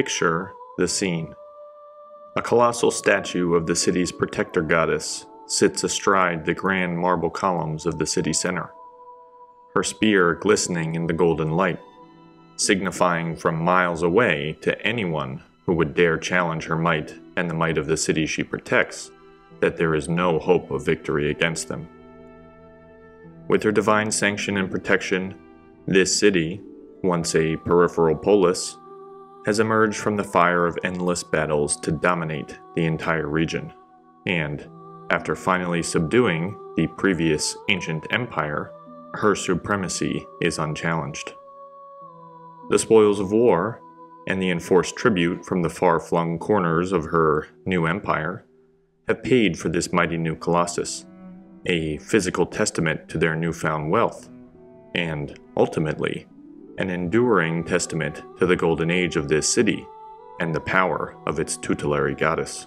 Picture the scene. A colossal statue of the city's protector goddess sits astride the grand marble columns of the city center, her spear glistening in the golden light, signifying from miles away to anyone who would dare challenge her might and the might of the city she protects that there is no hope of victory against them. With her divine sanction and protection, this city, once a peripheral polis, has emerged from the fire of endless battles to dominate the entire region. And, after finally subduing the previous ancient empire, her supremacy is unchallenged. The spoils of war and the enforced tribute from the far flung corners of her new empire have paid for this mighty new colossus, a physical testament to their newfound wealth, and, ultimately, an enduring testament to the golden age of this city and the power of its tutelary goddess.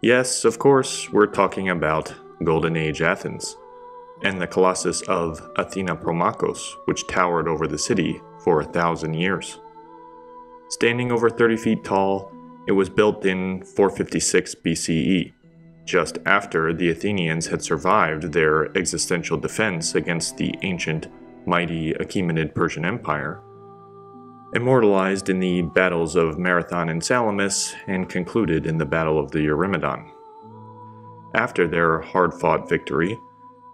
Yes, of course, we're talking about Golden Age Athens and the Colossus of Athena Promachos, which towered over the city for a thousand years. Standing over 30 feet tall, it was built in 456 BCE, just after the Athenians had survived their existential defense against the ancient mighty Achaemenid Persian Empire, immortalized in the battles of Marathon and Salamis, and concluded in the Battle of the Eurymedon. After their hard fought victory,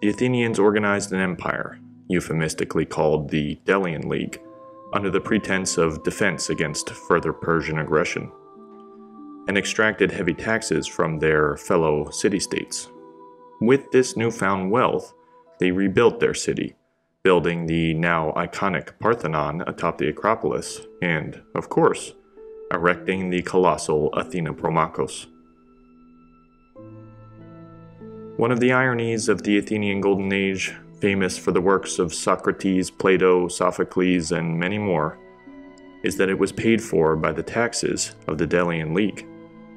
the Athenians organized an empire, euphemistically called the Delian League, under the pretense of defense against further Persian aggression, and extracted heavy taxes from their fellow city states. With this newfound wealth, they rebuilt their city, building the now iconic Parthenon atop the Acropolis, and, of course, erecting the colossal Athena Promachos. One of the ironies of the Athenian Golden Age, famous for the works of Socrates, Plato, Sophocles, and many more, is that it was paid for by the taxes of the Delian League,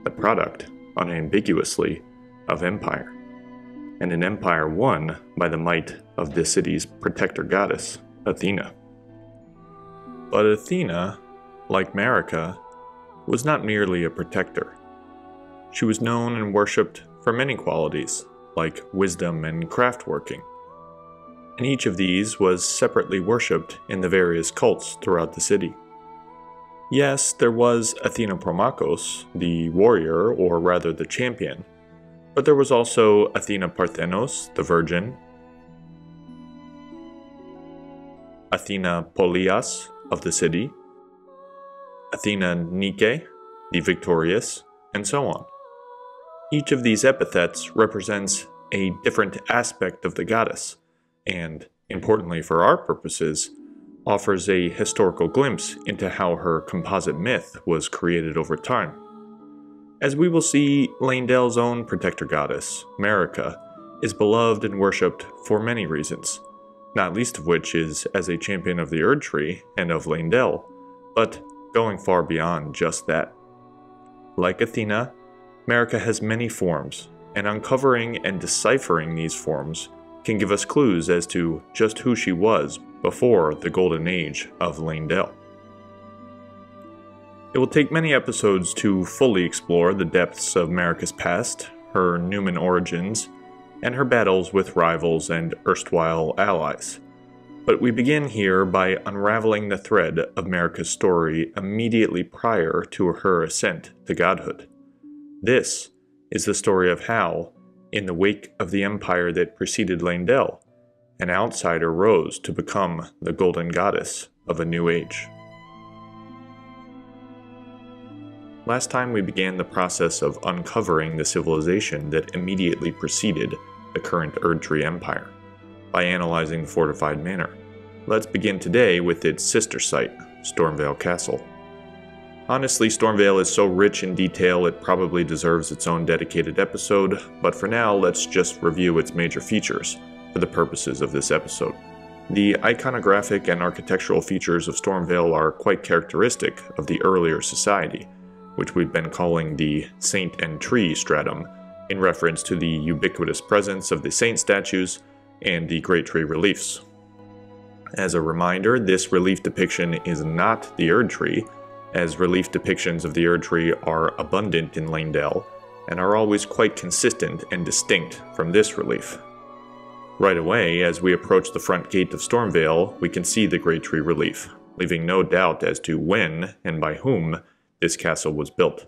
the product, unambiguously, of empire and an empire won by the might of the city's protector goddess, Athena. But Athena, like Marika, was not merely a protector. She was known and worshipped for many qualities, like wisdom and craftworking. And each of these was separately worshipped in the various cults throughout the city. Yes, there was Athena Promachos, the warrior, or rather the champion, but there was also Athena Parthenos, the virgin, Athena Polias of the city, Athena Nike, the victorious, and so on. Each of these epithets represents a different aspect of the goddess, and, importantly for our purposes, offers a historical glimpse into how her composite myth was created over time. As we will see, Leyndell's own protector goddess, Marika, is beloved and worshipped for many reasons, not least of which is as a champion of the Erd Tree and of Leyndell, but going far beyond just that. Like Athena, Marika has many forms, and uncovering and deciphering these forms can give us clues as to just who she was before the golden age of Leyndell. It will take many episodes to fully explore the depths of Marika's past, her Numen origins, and her battles with rivals and erstwhile allies. But we begin here by unraveling the thread of Marika's story immediately prior to her ascent to godhood. This is the story of how, in the wake of the empire that preceded Leyndell, an outsider rose to become the golden goddess of a new age. Last time we began the process of uncovering the civilization that immediately preceded the current Erdtree Empire by analyzing the fortified manor. Let's begin today with its sister site, Stormveil Castle. Honestly, Stormveil is so rich in detail it probably deserves its own dedicated episode, but for now let's just review its major features for the purposes of this episode. The iconographic and architectural features of Stormveil are quite characteristic of the earlier society, which we've been calling the Saint and Tree stratum, in reference to the ubiquitous presence of the saint statues and the Great Tree reliefs. As a reminder, this relief depiction is not the Erd Tree, as relief depictions of the Erdtree are abundant in Leyndell and are always quite consistent and distinct from this relief. Right away, as we approach the front gate of Stormveil, we can see the Great Tree relief, leaving no doubt as to when and by whom this castle was built.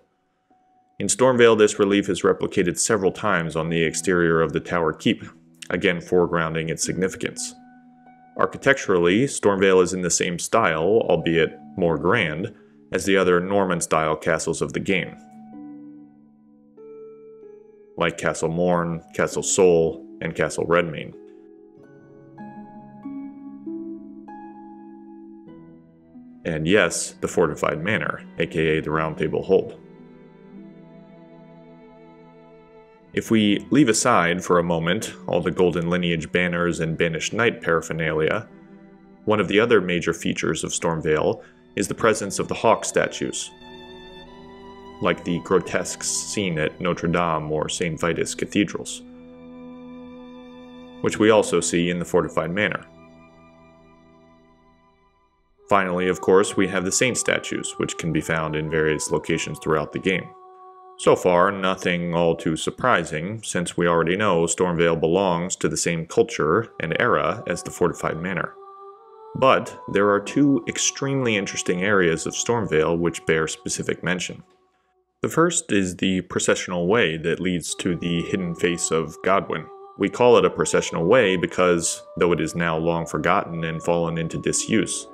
In Stormveil, this relief is replicated several times on the exterior of the Tower Keep, again foregrounding its significance. Architecturally, Stormveil is in the same style, albeit more grand, as the other Norman-style castles of the game, like Castle Morn, Castle Sol, and Castle Redmane. And yes, the fortified manor, aka the Round Table Hold. If we leave aside for a moment all the Golden Lineage banners and Banished Knight paraphernalia, one of the other major features of Stormveil is the presence of the hawk statues, like the grotesques seen at Notre Dame or St. Vitus cathedrals, which we also see in the fortified manor. Finally, of course, we have the saint statues, which can be found in various locations throughout the game. So far, nothing all too surprising, since we already know Stormveil belongs to the same culture and era as the fortified manor. But there are two extremely interesting areas of Stormveil which bear specific mention. The first is the processional way that leads to the hidden face of Godwyn. We call it a processional way because, though it is now long forgotten and fallen into disuse,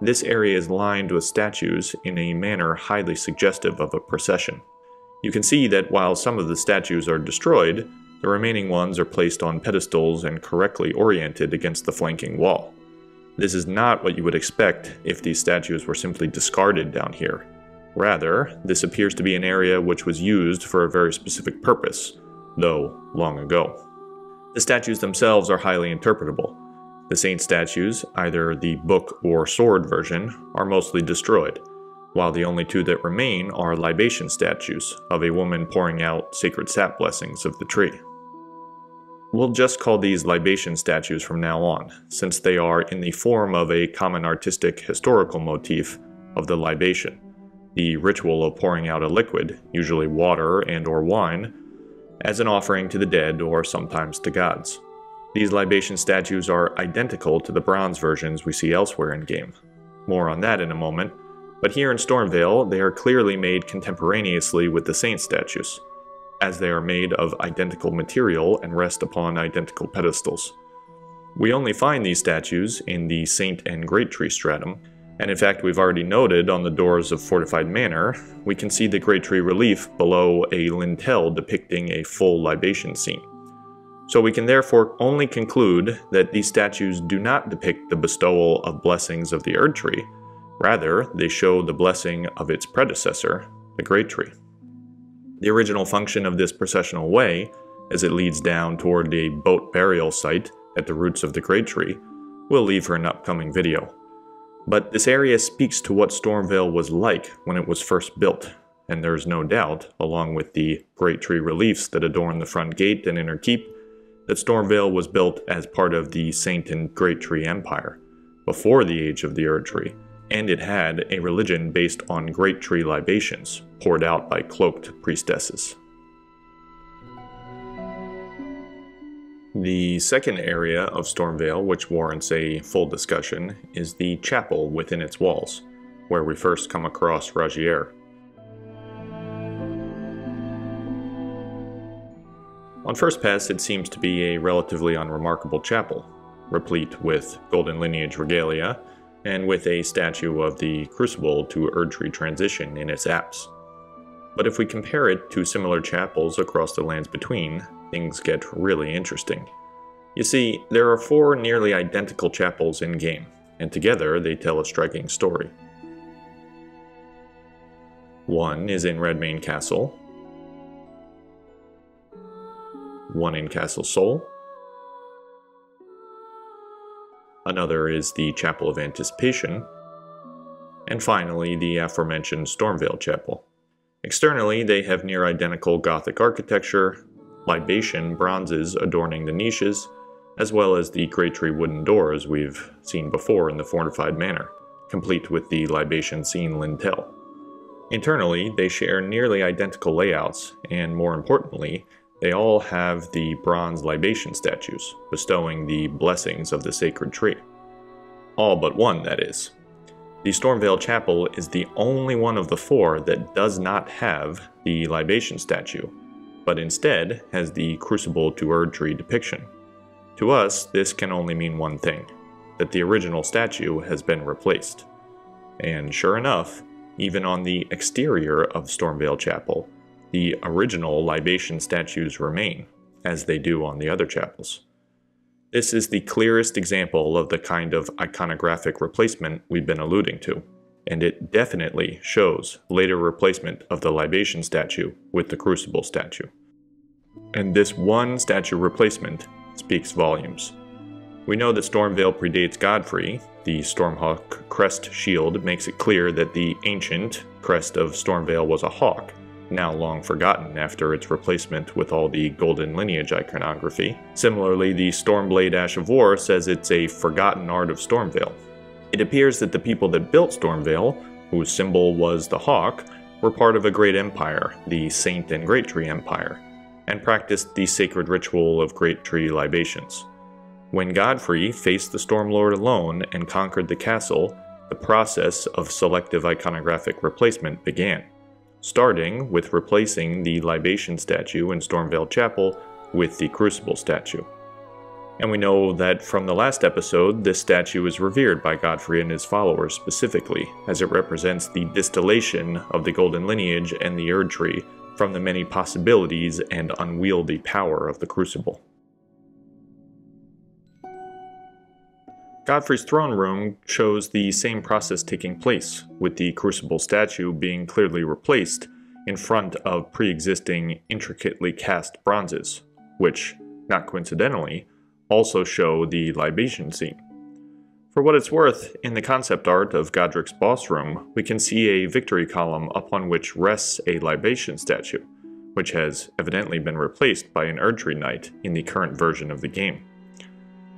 this area is lined with statues in a manner highly suggestive of a procession. You can see that while some of the statues are destroyed, the remaining ones are placed on pedestals and correctly oriented against the flanking wall. This is not what you would expect if these statues were simply discarded down here. Rather, this appears to be an area which was used for a very specific purpose, though long ago. The statues themselves are highly interpretable. The saint statues, either the book or sword version, are mostly destroyed while the only two that remain are libation statues of a woman pouring out sacred sap blessings of the tree. We'll just call these libation statues from now on, since they are in the form of a common artistic historical motif of the libation, the ritual of pouring out a liquid, usually water and or wine, as an offering to the dead or sometimes to gods. These libation statues are identical to the bronze versions we see elsewhere in game. More on that in a moment, but here in Stormveil, they are clearly made contemporaneously with the saint statues, as they are made of identical material and rest upon identical pedestals. We only find these statues in the Saint and Great Tree stratum, and in fact we've already noted on the doors of Fortified Manor, we can see the Great Tree relief below a lintel depicting a full libation scene. So we can therefore only conclude that these statues do not depict the bestowal of blessings of the Erd Tree, Rather, they show the blessing of its predecessor, the Great Tree. The original function of this processional way, as it leads down toward the boat burial site at the roots of the Great Tree, we'll leave for an upcoming video. But this area speaks to what Stormveil was like when it was first built, and there's no doubt, along with the Great Tree reliefs that adorn the front gate and inner keep, that Stormveil was built as part of the Saint and Great Tree Empire, before the age of the Erd Tree, and it had a religion based on great tree libations, poured out by cloaked priestesses. The second area of Stormveil, which warrants a full discussion, is the chapel within its walls, where we first come across Rogier. On first pass, it seems to be a relatively unremarkable chapel, replete with golden lineage regalia and with a statue of the Crucible to Erdtree transition in its apse. But if we compare it to similar chapels across the lands between, things get really interesting. You see, there are four nearly identical chapels in game, and together they tell a striking story. One is in Redmane Castle, one in Castle Sol, Another is the Chapel of Anticipation. And finally, the aforementioned Stormveil Chapel. Externally, they have near identical Gothic architecture, libation bronzes adorning the niches, as well as the great tree wooden doors we've seen before in the fortified manor, complete with the libation scene lintel. Internally, they share nearly identical layouts, and more importantly, they all have the bronze libation statues, bestowing the blessings of the sacred tree. All but one, that is. The Stormveil Chapel is the only one of the four that does not have the libation statue, but instead has the Crucible to Erdtree depiction. To us, this can only mean one thing that the original statue has been replaced. And sure enough, even on the exterior of Stormveil Chapel, the original libation statues remain, as they do on the other chapels. This is the clearest example of the kind of iconographic replacement we've been alluding to, and it definitely shows later replacement of the libation statue with the crucible statue. And this one statue replacement speaks volumes. We know that Stormveil predates Godfrey. The Stormhawk crest shield makes it clear that the ancient crest of Stormveil was a hawk, now long forgotten after its replacement with all the Golden Lineage iconography. Similarly, the Stormblade Ash of War says it's a forgotten art of Stormveil. It appears that the people that built Stormveil, whose symbol was the hawk, were part of a great empire, the Saint and Great Tree Empire, and practiced the sacred ritual of Great Tree libations. When Godfrey faced the Stormlord alone and conquered the castle, the process of selective iconographic replacement began starting with replacing the libation statue in Stormveil Chapel with the crucible statue. And we know that from the last episode, this statue is revered by Godfrey and his followers specifically, as it represents the distillation of the Golden Lineage and the Erdtree from the many possibilities and unwieldy power of the Crucible. Godfrey's throne room shows the same process taking place, with the crucible statue being clearly replaced in front of pre existing intricately cast bronzes, which, not coincidentally, also show the libation scene. For what it's worth, in the concept art of Godrick's boss room, we can see a victory column upon which rests a libation statue, which has evidently been replaced by an Erdtree Knight in the current version of the game.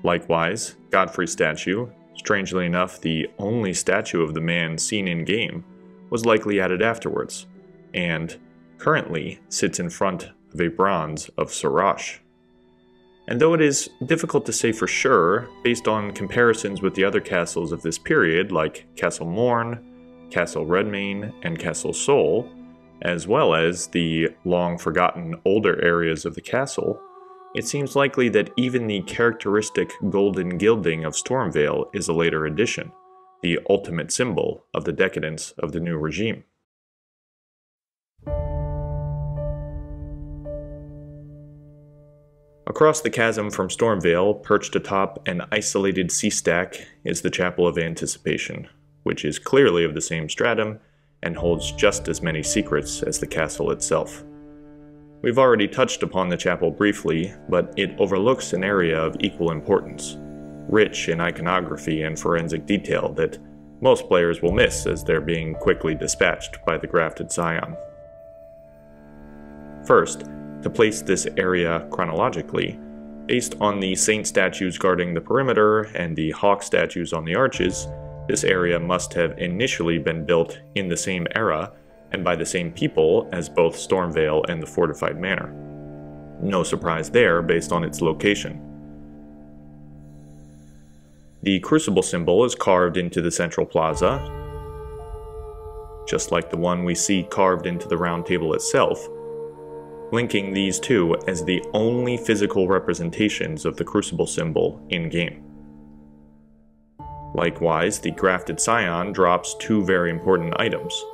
Likewise, Godfrey's statue, strangely enough the only statue of the man seen in game, was likely added afterwards, and currently sits in front of a bronze of Sirach. And though it is difficult to say for sure, based on comparisons with the other castles of this period, like Castle Morn, Castle Redmane, and Castle Sol, as well as the long forgotten older areas of the castle, it seems likely that even the characteristic golden gilding of Stormveil is a later addition, the ultimate symbol of the decadence of the new regime. Across the chasm from Stormveil, perched atop an isolated sea stack, is the Chapel of Anticipation, which is clearly of the same stratum and holds just as many secrets as the castle itself. We've already touched upon the chapel briefly, but it overlooks an area of equal importance, rich in iconography and forensic detail that most players will miss as they're being quickly dispatched by the grafted scion. First, to place this area chronologically, based on the saint statues guarding the perimeter and the hawk statues on the arches, this area must have initially been built in the same era and by the same people as both Stormveil and the fortified manor. No surprise there based on its location. The crucible symbol is carved into the central plaza, just like the one we see carved into the round table itself, linking these two as the only physical representations of the crucible symbol in game. Likewise, the grafted scion drops two very important items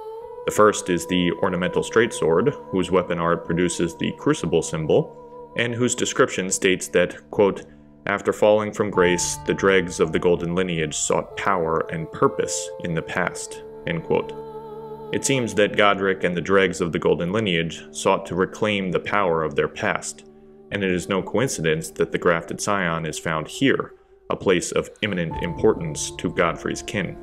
the first is the ornamental straight sword, whose weapon art produces the crucible symbol, and whose description states that, quote, after falling from grace, the dregs of the golden lineage sought power and purpose in the past. It seems that Godrick and the dregs of the golden lineage sought to reclaim the power of their past, and it is no coincidence that the grafted scion is found here, a place of imminent importance to Godfrey's kin.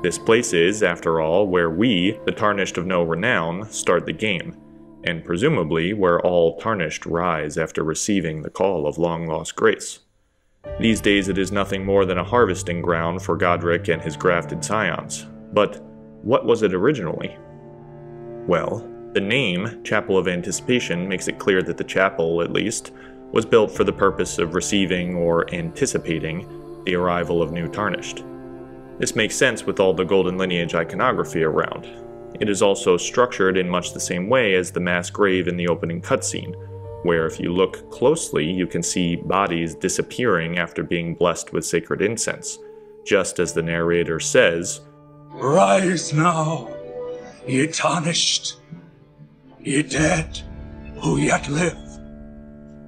This place is, after all, where we, the Tarnished of no renown, start the game, and presumably where all Tarnished rise after receiving the call of long lost grace. These days it is nothing more than a harvesting ground for Godrick and his grafted scions. But what was it originally? Well, the name Chapel of Anticipation makes it clear that the chapel, at least, was built for the purpose of receiving or anticipating the arrival of New Tarnished. This makes sense with all the Golden Lineage iconography around. It is also structured in much the same way as the mass grave in the opening cutscene, where if you look closely, you can see bodies disappearing after being blessed with sacred incense, just as the narrator says, Rise now, ye tarnished, ye dead, who yet live.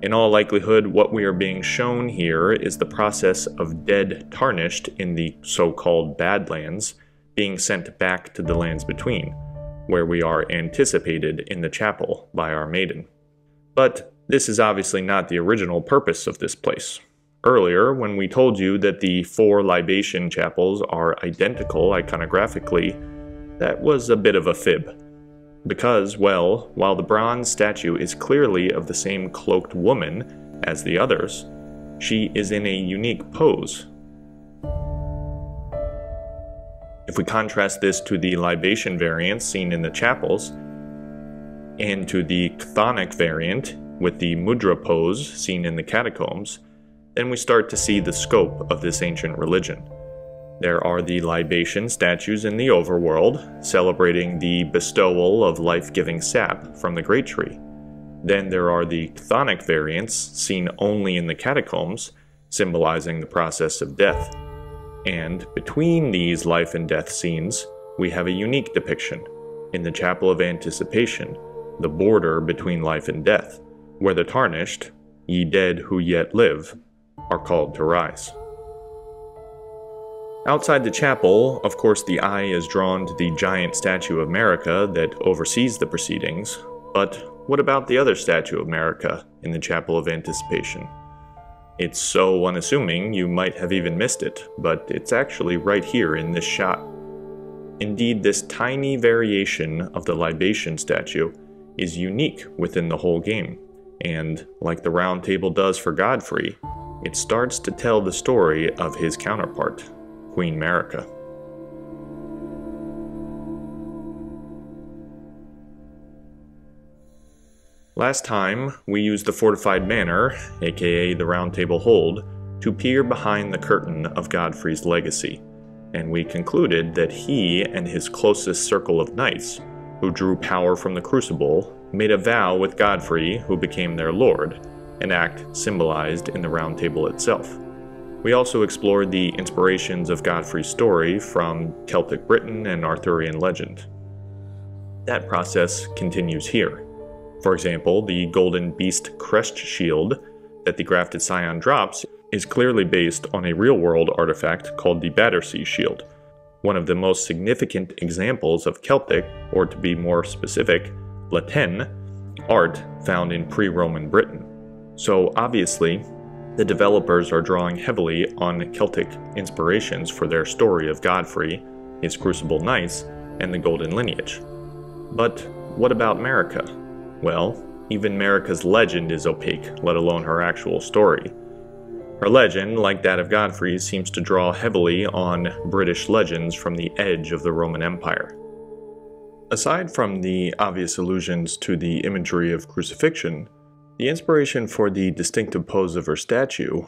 In all likelihood, what we are being shown here is the process of dead tarnished in the so called Badlands being sent back to the lands between, where we are anticipated in the chapel by our maiden. But this is obviously not the original purpose of this place. Earlier, when we told you that the four libation chapels are identical iconographically, that was a bit of a fib. Because, well, while the bronze statue is clearly of the same cloaked woman as the others, she is in a unique pose. If we contrast this to the libation variants seen in the chapels, and to the chthonic variant with the mudra pose seen in the catacombs, then we start to see the scope of this ancient religion. There are the libation statues in the overworld, celebrating the bestowal of life giving sap from the Great Tree. Then there are the chthonic variants, seen only in the catacombs, symbolizing the process of death. And between these life and death scenes, we have a unique depiction in the Chapel of Anticipation, the border between life and death, where the tarnished, ye dead who yet live, are called to rise. Outside the chapel, of course, the eye is drawn to the giant statue of Marika that oversees the proceedings, but what about the other statue of Marika in the Chapel of Anticipation? It's so unassuming you might have even missed it, but it's actually right here in this shot. Indeed, this tiny variation of the libation statue is unique within the whole game, and like the Round Table does for Godfrey, it starts to tell the story of his counterpart, Queen Marika. Last time, we used the fortified manor, aka the Round Table Hold, to peer behind the curtain of Godfrey's legacy, and we concluded that he and his closest circle of knights who drew power from the crucible, made a vow with Godfrey, who became their lord, an act symbolized in the Round Table itself. We also explored the inspirations of Godfrey's story from Celtic Britain and Arthurian legend. That process continues here. For example, the golden beast crest shield that the grafted scion drops is clearly based on a real world artifact called the Battersea Shield, one of the most significant examples of Celtic, or to be more specific, La Tène, art found in pre Roman Britain. So obviously, the developers are drawing heavily on Celtic inspirations for their story of Godfrey, his Crucible Knights, and the Golden Lineage. But what about Marika? Well, even Marika's legend is opaque, let alone her actual story. Her legend, like that of Godfrey, seems to draw heavily on British legends from the edge of the Roman Empire. Aside from the obvious allusions to the imagery of crucifixion, the inspiration for the distinctive pose of her statue,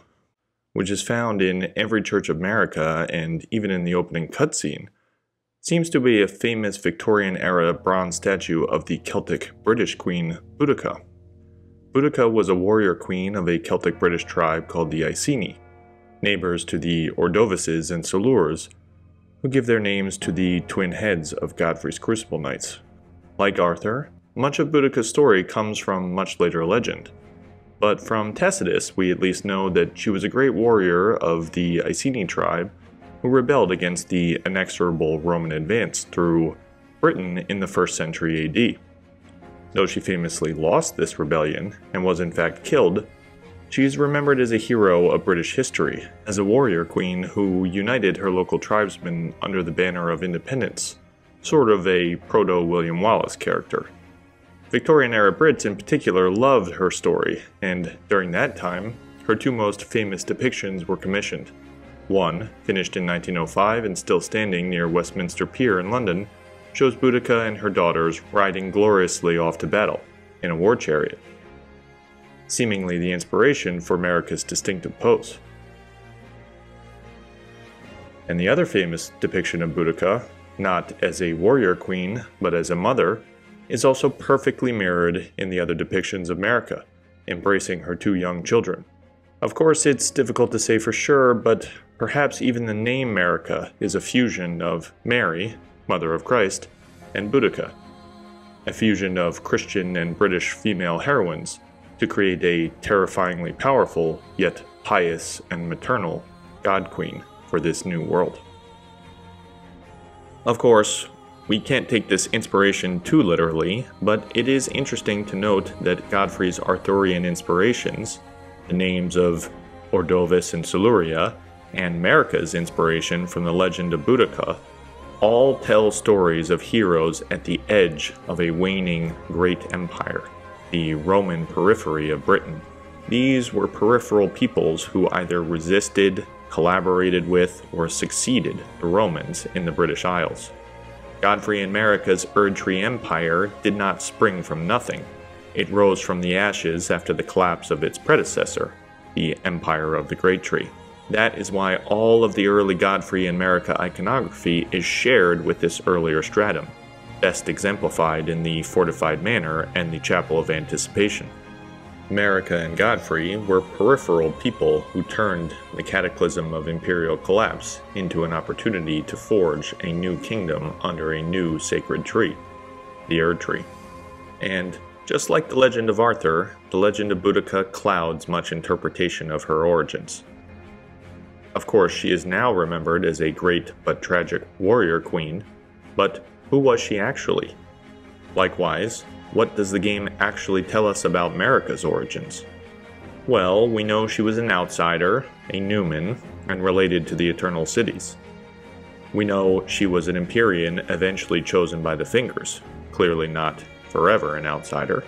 which is found in every church of Marika and even in the opening cutscene, seems to be a famous Victorian era bronze statue of the Celtic British queen Boudica. Boudica was a warrior queen of a Celtic British tribe called the Iceni, neighbors to the Ordovices and Silures, who give their names to the twin heads of Godfrey's Crucible Knights. Like Arthur, much of Boudica's story comes from much later legend. But from Tacitus, we at least know that she was a great warrior of the Iceni tribe who rebelled against the inexorable Roman advance through Britain in the 1st century AD. Though she famously lost this rebellion and was in fact killed, she is remembered as a hero of British history, as a warrior queen who united her local tribesmen under the banner of independence, sort of a proto William Wallace character. Victorian era Brits in particular loved her story, and during that time, her two most famous depictions were commissioned. One, finished in 1905 and still standing near Westminster Pier in London, shows Boudica and her daughters riding gloriously off to battle in a war chariot, seemingly the inspiration for Marika's distinctive pose. And the other famous depiction of Boudica, not as a warrior queen, but as a mother, is also perfectly mirrored in the other depictions of Marika, embracing her two young children. Of course, it's difficult to say for sure, but perhaps even the name Marika is a fusion of Mary, Mother of Christ, and Boudica, a fusion of Christian and British female heroines to create a terrifyingly powerful, yet pious and maternal God Queen for this new world. Of course, we can't take this inspiration too literally, but it is interesting to note that Godfrey's Arthurian inspirations the names of Ordovis and Siluria, and Marika's inspiration from the legend of Boudica, all tell stories of heroes at the edge of a waning great empire, the Roman periphery of Britain. These were peripheral peoples who either resisted, collaborated with, or succeeded the Romans in the British Isles. Godfrey and Marika's Erdtree Empire did not spring from nothing. It rose from the ashes after the collapse of its predecessor, the Empire of the Great Tree. That is why all of the early Godfrey and Marika iconography is shared with this earlier stratum, best exemplified in the fortified manor and the Chapel of Anticipation. Marika and Godfrey were peripheral people who turned the cataclysm of imperial collapse into an opportunity to forge a new kingdom under a new sacred tree, the Erd Tree. And just like the legend of Arthur, the legend of Boudica clouds much interpretation of her origins. Of course, she is now remembered as a great but tragic warrior queen, but who was she actually? Likewise, what does the game actually tell us about Marika's origins? Well, we know she was an outsider, a Numen, and related to the Eternal Cities. We know she was an Empyrean eventually chosen by the Fingers, clearly not forever an outsider.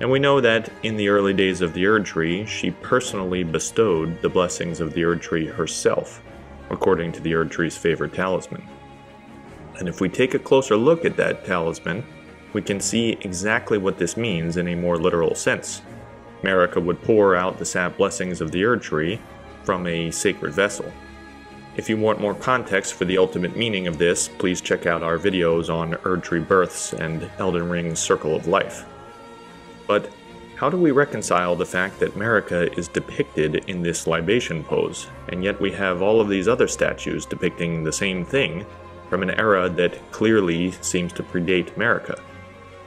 And we know that in the early days of the Erd Tree, she personally bestowed the blessings of the Erd Tree herself, according to the Erd Tree's favorite talisman. And if we take a closer look at that talisman, we can see exactly what this means in a more literal sense. Marika would pour out the sap blessings of the Erd Tree from a sacred vessel. If you want more context for the ultimate meaning of this, please check out our videos on Erdtree Births and Elden Ring's Circle of Life. But how do we reconcile the fact that Marika is depicted in this libation pose, and yet we have all of these other statues depicting the same thing from an era that clearly seems to predate Marika?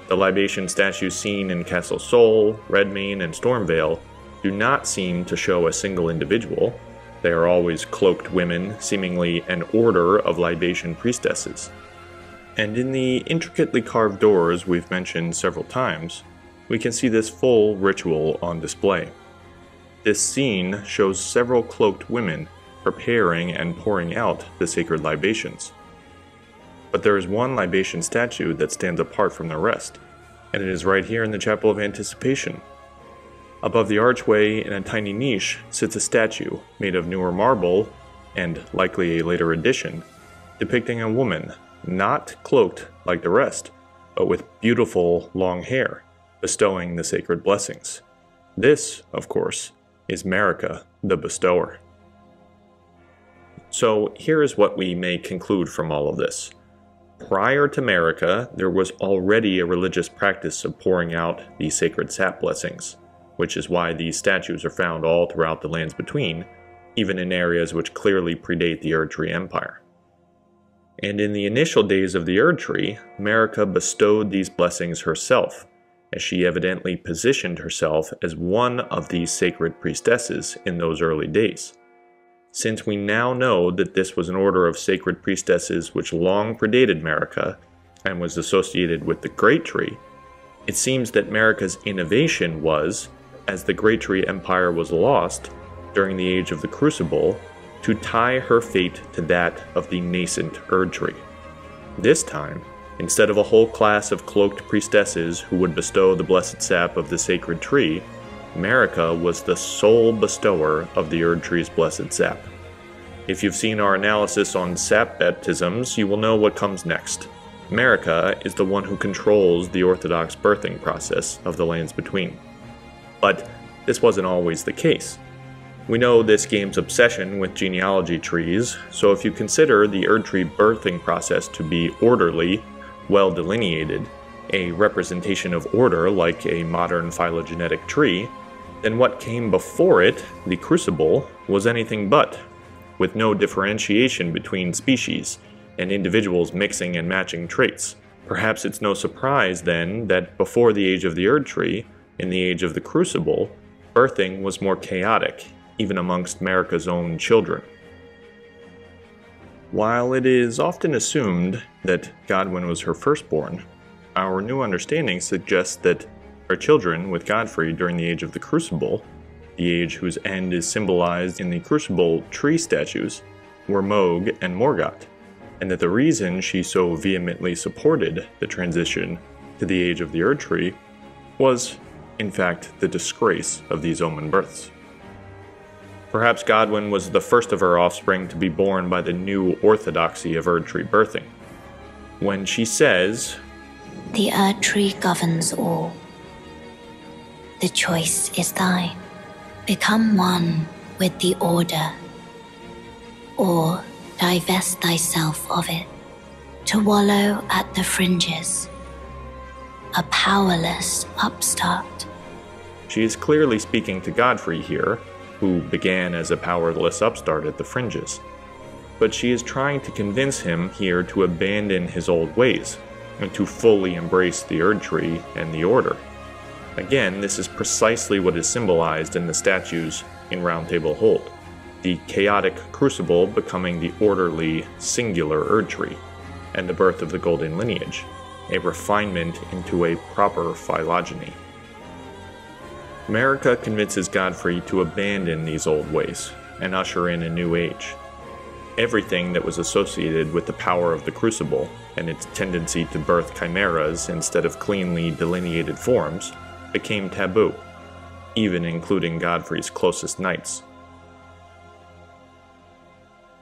The libation statues seen in Castle Sol, Redmane, and Stormveil do not seem to show a single individual, they are always cloaked women, seemingly an order of libation priestesses. And in the intricately carved doors we've mentioned several times, we can see this full ritual on display. This scene shows several cloaked women preparing and pouring out the sacred libations. But there is one libation statue that stands apart from the rest, and it is right here in the Chapel of Anticipation, Above the archway, in a tiny niche, sits a statue made of newer marble, and likely a later addition, depicting a woman, not cloaked like the rest, but with beautiful long hair, bestowing the sacred blessings. This, of course, is Marika, the bestower. So here is what we may conclude from all of this. Prior to Marika, there was already a religious practice of pouring out these sacred sap blessings which is why these statues are found all throughout the lands between, even in areas which clearly predate the Erdtree Empire. And in the initial days of the Erdtree, Marika bestowed these blessings herself, as she evidently positioned herself as one of these sacred priestesses in those early days. Since we now know that this was an order of sacred priestesses which long predated Marika and was associated with the Great Tree, it seems that Marika's innovation was, as the Great Tree Empire was lost during the Age of the Crucible, to tie her fate to that of the nascent Erdtree. This time, instead of a whole class of cloaked priestesses who would bestow the blessed sap of the sacred tree, Marika was the sole bestower of the Erdtree's blessed sap. If you've seen our analysis on sap baptisms, you will know what comes next. Marika is the one who controls the orthodox birthing process of the lands between. But this wasn't always the case. We know this game's obsession with genealogy trees, so if you consider the Erdtree birthing process to be orderly, well delineated, a representation of order like a modern phylogenetic tree, then what came before it, the crucible, was anything but, with no differentiation between species and individuals mixing and matching traits. Perhaps it's no surprise then that before the age of the Erdtree, in the age of the crucible, birthing was more chaotic, even amongst Marika's own children. While it is often assumed that Godwyn was her firstborn, our new understanding suggests that her children with Godfrey during the age of the Crucible, the age whose end is symbolized in the Crucible tree statues, were Mohg and Morgott, and that the reason she so vehemently supported the transition to the age of the Erdtree was, in fact, the disgrace of these omen births. Perhaps Godwyn was the first of her offspring to be born by the new orthodoxy of Erdtree birthing. When she says, The Erdtree governs all. The choice is thine. Become one with the order, or divest thyself of it, to wallow at the fringes, a powerless upstart. She is clearly speaking to Godfrey here, who began as a powerless upstart at the fringes. But she is trying to convince him here to abandon his old ways and to fully embrace the Erdtree and the Order. Again, this is precisely what is symbolized in the statues in Round Table Hold the chaotic crucible becoming the orderly, singular Erdtree, and the birth of the Golden Lineage, a refinement into a proper phylogeny. Marika convinces Godfrey to abandon these old ways and usher in a new age. Everything that was associated with the power of the Crucible and its tendency to birth chimeras instead of cleanly delineated forms became taboo, even including Godfrey's closest knights.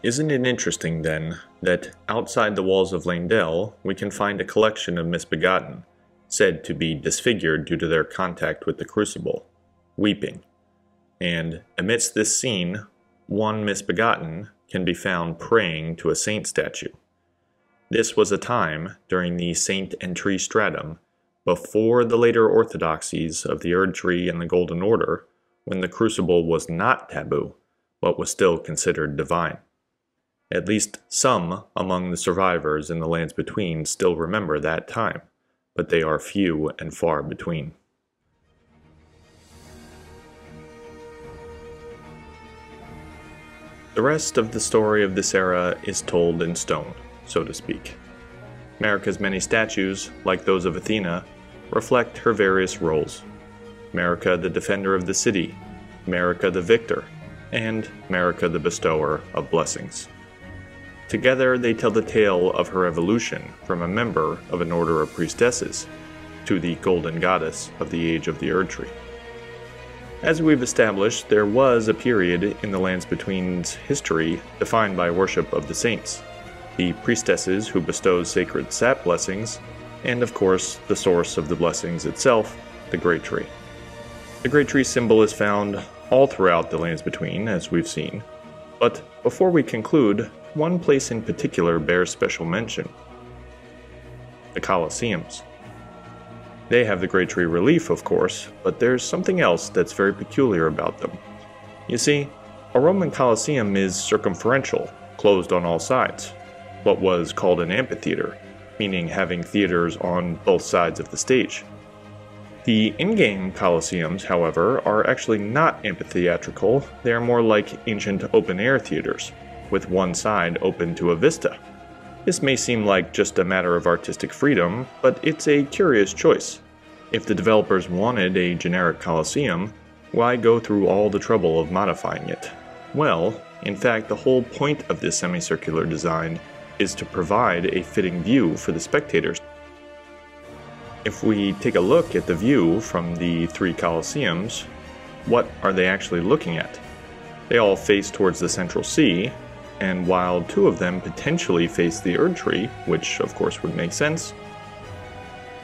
Isn't it interesting, then, that outside the walls of Leyndell we can find a collection of misbegotten, said to be disfigured due to their contact with the crucible? weeping. And amidst this scene, one misbegotten can be found praying to a saint statue. This was a time during the Saint Tree stratum, before the later orthodoxies of the Erdtree and the Golden Order, when the crucible was not taboo, but was still considered divine. At least some among the survivors in the lands between still remember that time, but they are few and far between. The rest of the story of this era is told in stone, so to speak. Marika's many statues, like those of Athena, reflect her various roles. Marika the defender of the city, Marika the victor, and Marika the bestower of blessings. Together they tell the tale of her evolution from a member of an order of priestesses to the golden goddess of the age of the Erdtree. As we've established, there was a period in the Lands Between's history defined by worship of the saints, the priestesses who bestow sacred sap blessings, and of course, the source of the blessings itself, the Great Tree. The Great Tree symbol is found all throughout the Lands Between, as we've seen. But before we conclude, one place in particular bears special mention the Colosseums. They have the Great Tree relief, of course, but there's something else that's very peculiar about them. You see, a Roman Colosseum is circumferential, closed on all sides, what was called an amphitheater, meaning having theaters on both sides of the stage. The in game Colosseums, however, are actually not amphitheatrical, they are more like ancient open air theaters, with one side open to a vista. This may seem like just a matter of artistic freedom, but it's a curious choice. If the developers wanted a generic Colosseum, why go through all the trouble of modifying it? Well, in fact, the whole point of this semicircular design is to provide a fitting view for the spectators. If we take a look at the view from the three Colosseums, what are they actually looking at? They all face towards the central sea, and while two of them potentially face the Erd Tree, which of course would make sense,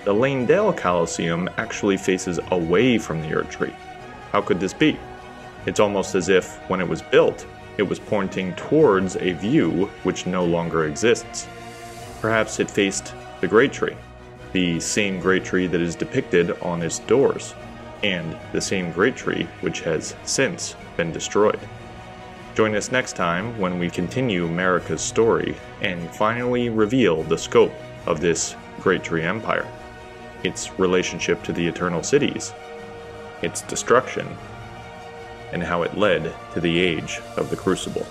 the Leyndell Coliseum actually faces away from the Erd Tree. How could this be? It's almost as if, when it was built, it was pointing towards a view which no longer exists. Perhaps it faced the Great Tree, the same Great Tree that is depicted on its doors, and the same Great Tree which has since been destroyed. Join us next time when we continue Marika's story and finally reveal the scope of this Great Tree Empire, its relationship to the Eternal Cities, its destruction, and how it led to the age of the Crucible.